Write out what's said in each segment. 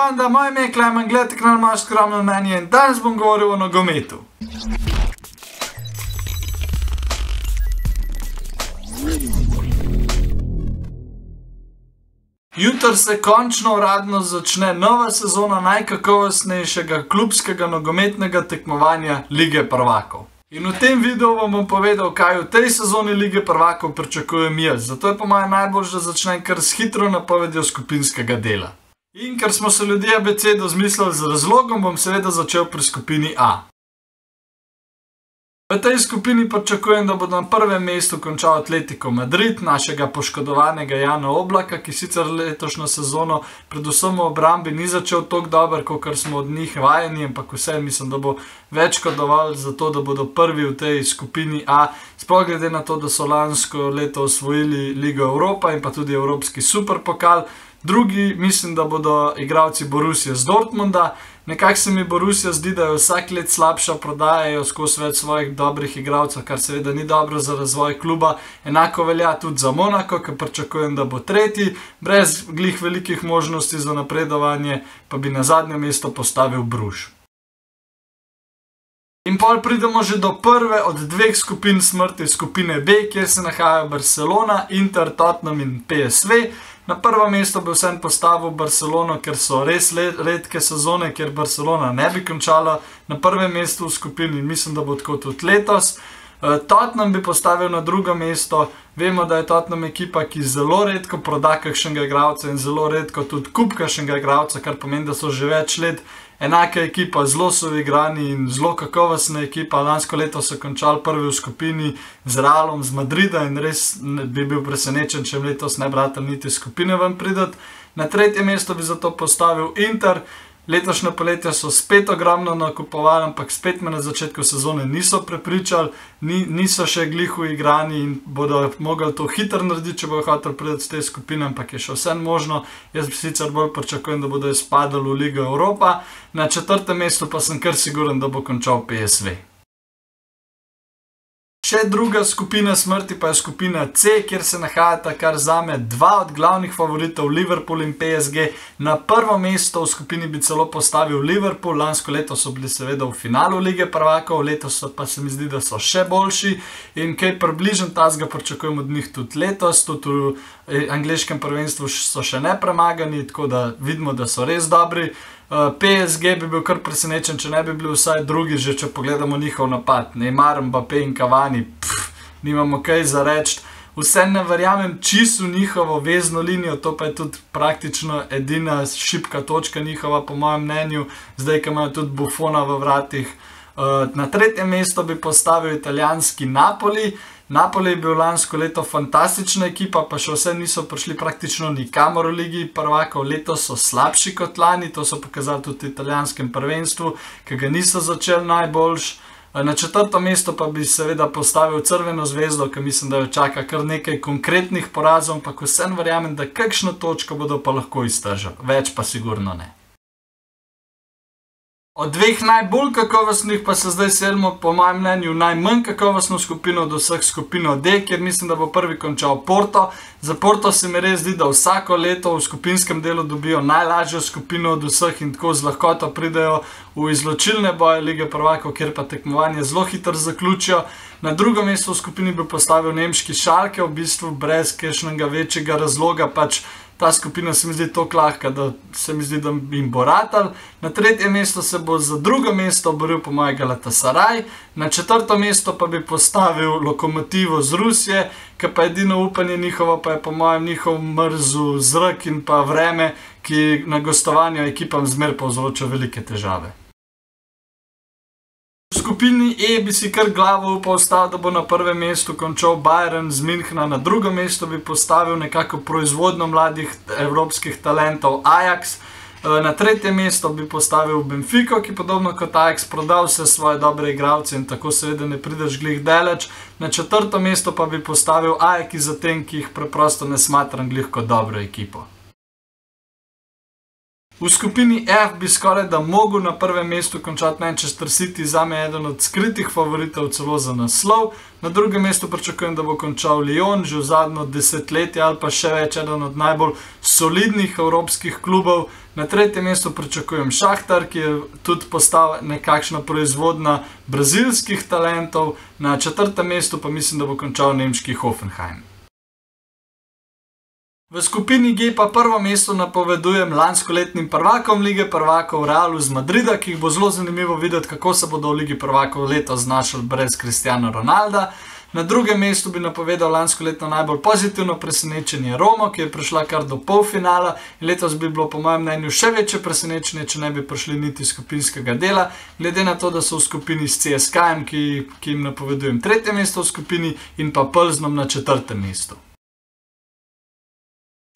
banda, moje ime je Klemen, gledajte kanal Moje skromno mnenje in danes bom govoril o nogometu. Jutri se končno uradno začne nova sezona najkakovostnejšega klubskega nogometnega tekmovanja Lige prvakov. In v tem videu vam bom povedal, kaj v tej sezoni Lige prvakov pričakujem jaz. Zato je po mojem najbolj, da začnem kar s hitro napovedjo skupinskega dela. In ker smo se ljudje abecedo zmislili z razlogom, bom seveda začel pri skupini A. V tej skupini pričakujem, da bodo na prvem mestu končal Atletico Madrid, našega poškodovanega Jana Oblaka, ki sicer letošnjo sezono, predvsem v obrambi, ni začel tako dobro, kot smo od njih vajeni, ampak vse mislim, da bo več kot dovolj za to, da bodo prvi v tej skupini A, sploh glede na to, da so lansko leto osvojili Ligo Evropa in pa tudi Evropski superpokal. Drugi mislim, da bodo igralci Borussia z Dortmunda. Nekako se mi Borussia zdi, da je vsak let slabša, prodajajo skozi več svojih dobrih igralcev, kar seveda ni dobro za razvoj kluba. Enako velja tudi za Monako, ki pričakujem, da bo tretji, brez glih velikih možnosti za napredovanje, pa bi na zadnje mesto postavil Bruž. In pol pridemo že do prve od dveh skupin smrti, skupine B, kjer se nahajajo Barcelona, Inter, Tottenham in PSV. Na prvo mesto bi vsem postavil Barcelono, ker so res redke sezone, kjer Barcelona ne bi končala na prvem mestu v skupini in mislim, da bo tako tudi letos. Tottenham bi postavil na drugo mesto, vemo, da je Tottenham ekipa, ki zelo redko proda kakšnega igralca in zelo redko tudi kup kakšnega igralca, kar pomeni, da so že več let enaka ekipa, zelo so igrani in zelo kakovostna ekipa. Lansko leto so končali prvi v skupini z Realom, z Madrida in res bi bil presenečen, če letos ne brata niti skupine ven pridati. Na tretje mesto bi zato postavil Inter. Letošnje poletje so spet ogromno nakupovali, ampak spet me na začetku sezone niso prepričali, ni, niso še glihu igrani in bodo mogli to hitro narediti, če bojo hoteli priti z te skupine, ampak je še vse možno. Jaz bi sicer bolj pričakujem, da bodo izpadali v Ligo Evropa. Na četrtem mestu pa sem kar siguren, da bo končal PSV. Še druga skupina smrti pa je skupina C, kjer se nahajata kar zame dva od glavnih favoritov, Liverpool in PSG. Na prvo mesto v skupini bi celo postavil Liverpool, lansko leto so bili seveda v finalu lige prvakov, letos pa se mi zdi, da so še boljši in kaj približen tazga pričakujem od njih tudi letos, tudi v eh, angliškem prvenstvu so še nepremagani, tako da vidimo, da so res dobri. Eh, PSG bi bil kar presenečen, če ne bi bili vsaj drugi, že če pogledamo njihov napad. Neymar, Mbappé in Cavani, pff, nimamo kaj za reči. Vse ne verjamem čisto njihovo vezno linijo, to pa je tudi praktično edina šipka točka njihova, po mojem mnenju, zdaj, ko imajo tudi Buffona v vratih. Uh, na tretje mesto bi postavil italijanski Napoli. Napoli je bil lansko leto fantastična ekipa, pa še vse niso prišli praktično nikamor v Ligi prvakov. Letos so slabši kot lani, to so pokazali tudi v italijanskem prvenstvu, ki ga niso začeli najboljš. Na četrto mesto pa bi seveda postavil Crveno zvezdo, ki mislim, da jo čaka kar nekaj konkretnih porazov, ampak vsem verjamem, da kakšno točko bodo pa lahko iztržali. Več pa sigurno ne. Od dveh najbolj kakovostnih pa se zdaj selimo, po mojem mnenju, najmanj kakovostno skupino od vseh skupino D, kjer mislim, da bo prvi končal Porto. Za Porto se mi res zdi, da vsako leto v skupinskem delu dobijo najlažjo skupino od vseh in tako z lahkoto pridejo v izločilne boje lige prvakov, kjer pa tekmovanje zelo hitro zaključijo. Na drugo mesto v skupini bi postavil nemški šalke, v bistvu brez kakšnega večjega razloga, pač ta skupina se mi zdi tako lahka, da se mi zdi, da jim bo ratal. Na tretje mesto se bo za drugo mesto boril po mojega Latasaraj, na četrto mesto pa bi postavil lokomotivo z Rusije, ki pa edino upanje njihovo pa je po mojem njihov mrzu zrak in pa vreme, ki na gostovanju ekipam zmer povzroča velike težave skupini E bi si kar glavo upal staviti, da bo na prvem mestu končal Bayern z Münchna, na drugem mestu bi postavil nekako proizvodno mladih evropskih talentov Ajax, eh, na tretje mesto bi postavil Benfico, ki podobno kot Ajax prodal vse svoje dobre igralce in tako seveda ne prideš glih deleč, na četrto mesto pa bi postavil Ajax za tem, ki jih preprosto ne smatram glih kot dobro ekipo. V skupini F bi skoraj da mogel na prvem mestu končati Manchester City, za me eden od skritih favoritov celo za naslov. Na drugem mestu pričakujem, da bo končal Lyon, že v zadnjo desetletje ali pa še več, eden od najbolj solidnih evropskih klubov. Na tretjem mestu pričakujem Šahtar, ki je tudi postal nekakšna proizvodna brazilskih talentov, na četrtem mestu pa mislim, da bo končal nemški Hoffenheim. V skupini G pa prvo mesto napovedujem lanskoletnim prvakom lige prvakov Realu z Madrida, ki jih bo zelo zanimivo videti, kako se bodo v ligi prvakov letos znašli brez Cristiana Ronalda. Na drugem mestu bi napovedal lanskoletno najbolj pozitivno presenečenje Romo, ki je prišla kar do polfinala. Letos bi bilo po mojem mnenju še večje presenečenje, če ne bi prišli niti skupinskega dela, glede na to, da so v skupini s CSK-jem, ki, ki jim napovedujem tretje mesto v skupini in pa Plznom na četrtem mestu.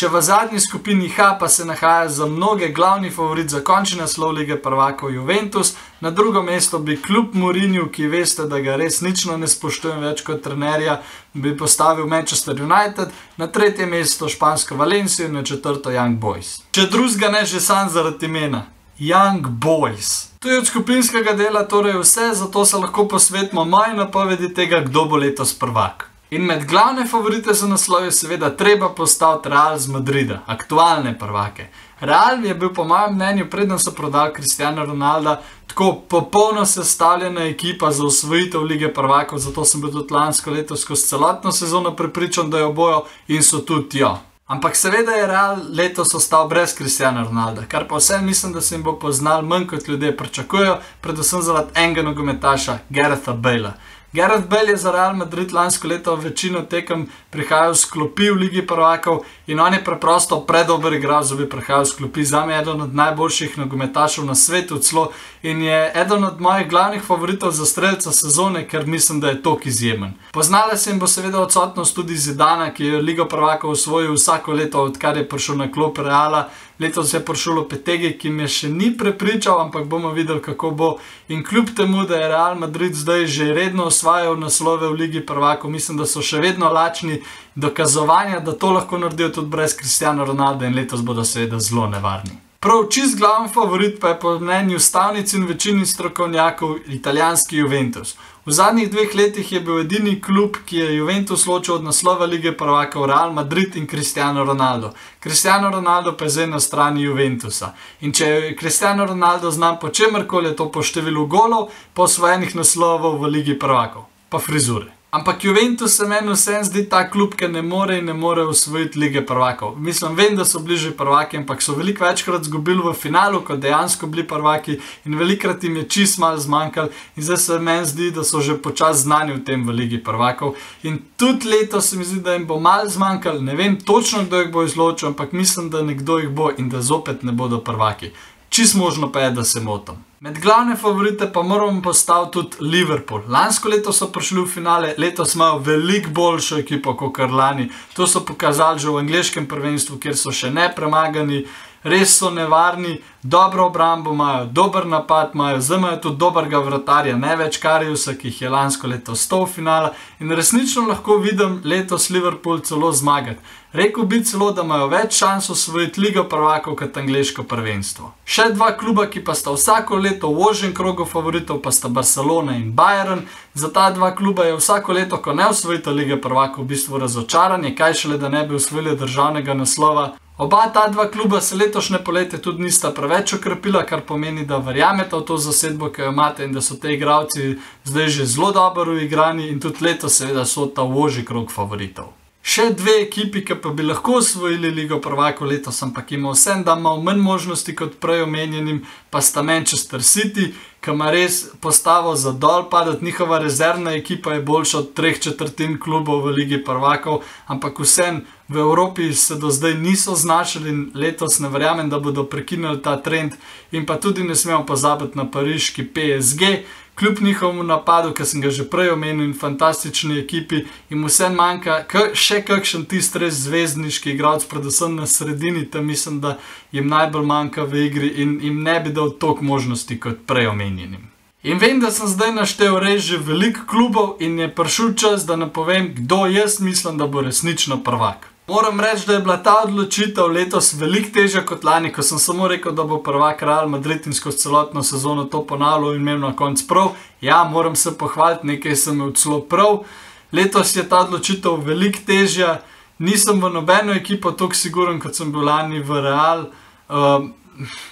Še v zadnji skupini H pa se nahaja za mnoge glavni favorit za končni naslov lige prvakov Juventus. Na drugo mesto bi kljub Mourinju, ki veste, da ga res nično ne spoštujem več kot trenerja, bi postavil Manchester United, na tretje mesto špansko Valencijo in na četrto Young Boys. Če drugega ne že sam zaradi imena. Young Boys. To je od skupinskega dela torej vse, zato se lahko posvetimo moji napovedi tega, kdo bo letos prvak. In med glavne favorite za naslov je seveda treba postaviti Real z Madrida, aktualne prvake. Real je bil po mojem mnenju, predno so prodali Cristiano Ronalda, tako popolno sestavljena ekipa za osvojitev lige prvakov, zato sem bil tudi lansko leto skozi celotno sezono prepričan, da jo bojo in so tudi jo. Ampak seveda je Real letos ostal brez Cristiana Ronalda, kar pa vsem mislim, da se jim bo poznal manj kot ljudje pričakujejo, predvsem zaradi enega nogometaša, Garetha Bale. Gerard Bell je za Real Madrid lansko leto večino tekem prihajal s klopi v Ligi prvakov in on je preprosto predober igralec, da bi prihajal s klopi. Za me je eden od najboljših nogometašov na svetu celo in je eden od mojih glavnih favoritov za streljca sezone, ker mislim, da je tok izjemen. Poznala se jim bo seveda odsotnost tudi Zidana, ki je Ligo prvakov osvojil vsako leto, odkar je prišel na klop Reala. Letos je prišel Lopetegi, ki me še ni prepričal, ampak bomo videli, kako bo. In kljub temu, da je Real Madrid zdaj že redno osvajal naslove v Ligi prvakov, mislim, da so še vedno lačni dokazovanja, da to lahko naredijo tudi brez Cristiana Ronalda in letos bodo seveda zelo nevarni. Prav čist glaven favorit pa je po mnenju stavnic in večini strokovnjakov italijanski Juventus. V zadnjih dveh letih je bil edini klub, ki je Juventus ločil od naslova lige prvakov Real Madrid in Cristiano Ronaldo. Cristiano Ronaldo pa je zdaj na strani Juventusa. In če je Cristiano Ronaldo znam po čemerkoli, je to po številu golov, po osvojenih naslovov v ligi prvakov. Pa frizure. Ampak Juventus se meni vsem zdi ta klub, ki ne more in ne more usvojiti lige prvakov. Mislim, vem, da so bližje prvaki, ampak so veliko večkrat zgubili v finalu, kot dejansko bili prvaki in velikrat jim je čist mal zmanjkal in zdaj se meni zdi, da so že počas znani v tem v ligi prvakov. In tudi letos se mi zdi, da jim bo mal zmanjkal, ne vem točno, kdo jih bo izločil, ampak mislim, da nekdo jih bo in da zopet ne bodo prvaki. Čist možno pa je, da se motim. Med glavne favorite pa moramo postaviti tudi Liverpool. Lansko leto so prišli v finale, letos imajo veliko boljšo ekipo kot lani. To so pokazali že v angliškem prvenstvu, kjer so še ne premagani, res so nevarni, dobro obrambo imajo, dober napad imajo, zdaj imajo tudi dobrega vratarja, ne več Kariusa, ki jih je lansko leto stov finala in resnično lahko vidim letos Liverpool celo zmagati. Rekl bi celo, da imajo več šans osvojiti ligo prvakov kot angliško prvenstvo. Še dva kluba, ki pa sta vsako leto v ožjem krogu favoritov, pa sta Barcelona in Bayern. Za ta dva kluba je vsako leto, ko ne osvojita lige prvakov, v bistvu razočaranje, kaj šele, da ne bi osvojili državnega naslova. Oba ta dva kluba se letošnje poletje tudi nista preveč okrepila, kar pomeni, da verjamete v to zasedbo, ki jo imate in da so te igravci zdaj že zelo dobro uigrani in tudi letos seveda so ta ožji krog favoritov. Še dve ekipi, ki pa bi lahko osvojili ligo prvako letos, ampak ima vsem da malo manj možnosti kot prej omenjenim, pa sta Manchester City, ki ima res postavo za dol padati, njihova rezervna ekipa je boljša od treh četrtin klubov v ligi prvakov, ampak vsem v Evropi se do zdaj niso znašali in letos ne verjamem, da bodo prekinili ta trend in pa tudi ne smemo pozabiti na pariški PSG, kljub njihovemu napadu, ki sem ga že prej omenil, in fantastični ekipi, jim vse manjka še kakšen tist res zvezdniški igralec, predvsem na sredini, tam mislim, da jim najbolj manjka v igri in jim ne bi dal toliko možnosti kot prej omenjenim. In vem, da sem zdaj naštel res že veliko klubov in je prišel čas, da napovem, kdo jaz mislim, da bo resnično prvak. Moram reči, da je bila ta odločitev letos veliko težja kot lani, ko sem samo rekel, da bo prvak Real Madrid in skozi celotno sezono to ponavljal in imel na koncu prav. Ja, moram se pohvaliti, nekaj sem imel celo prav. Letos je ta odločitev veliko težja, nisem v nobeno ekipo tako siguren, kot sem bil lani v Real. Um,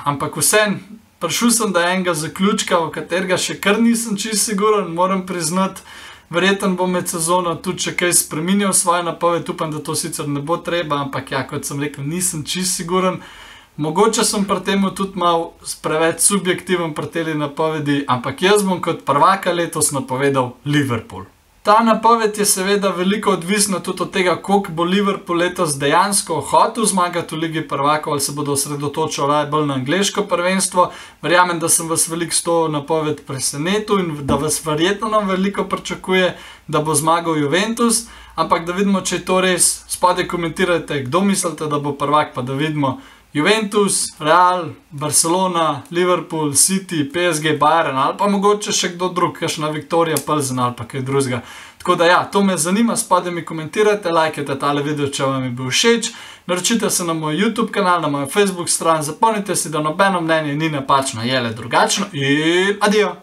ampak vsem, prišel sem do enega zaključka, v katerega še kar nisem čisto siguren, moram priznati. Verjetno bo med sezono tudi če kaj spremenil svojo napoved, upam, da to sicer ne bo treba, ampak ja, kot sem rekel, nisem čist siguren. Mogoče sem pri tem tudi mal preveč subjektiven pri teli napovedi, ampak jaz bom kot prvaka letos napovedal Liverpool. Ta napoved je seveda veliko odvisna tudi od tega, koliko bo Liverpool letos dejansko hotel zmagati v Ligi prvakov ali se bodo osredotočili bolj na angliško prvenstvo. Verjamem, da sem vas veliko s to napoved presenetil in da vas verjetno nam veliko pričakuje, da bo zmagal Juventus. Ampak da vidimo, če je to res, spodaj komentirajte, kdo mislite, da bo prvak, pa da vidimo. Juventus, Real, Barcelona, Liverpool, City, PSG, Bayern ali pa mogoče še kdo drug, kakšna Viktorija, Plzen ali pa kaj drugega. Tako da ja, to me zanima, spodaj mi komentirajte, lajkajte tale video, če vam je bil všeč, naročite se na moj YouTube kanal, na mojo Facebook stran, zapomnite si, da nobeno mnenje ni napačno, je le drugačno in adijo!